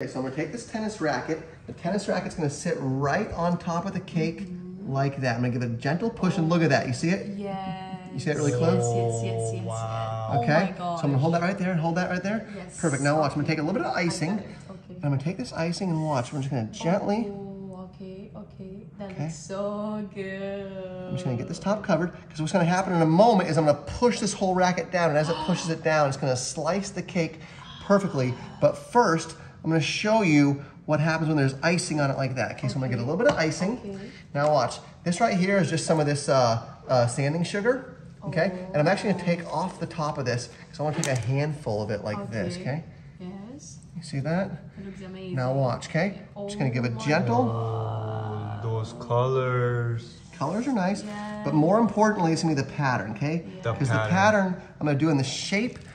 Okay, so I'm gonna take this tennis racket. The tennis racket's gonna sit right on top of the cake like that. I'm gonna give it a gentle push and look at that. You see it? Yes. You see it really close? Yes, yes, yes, yes. Wow. Oh Okay. my gosh. so I'm gonna hold that right there and hold that right there. Yes. Perfect. Now watch. I'm gonna take a little bit of icing. Okay. I'm gonna take this icing and watch. We're just gonna oh, gently. Oh, okay, okay. That Okay. looks so good. I'm just gonna get this top covered because what's gonna happen in a moment is I'm gonna push this whole racket down, and as it pushes it down, it's gonna slice the cake perfectly. But first, I'm gonna show you what happens when there's icing on it like that. Okay, so I'm gonna get a little bit of icing. Okay. Now watch. This right here is just some of this uh, uh, sanding sugar. Okay, and I'm actually gonna take off the top of this because I want to take a handful of it like this. Okay, Yes. you see that? It looks amazing. Now watch. Okay, just gonna give a Oh gentle. Oh, those colors. Colors are nice, Yeah. but more importantly, it's gonna be the pattern, okay? The Because the pattern. pattern I'm gonna do in the shape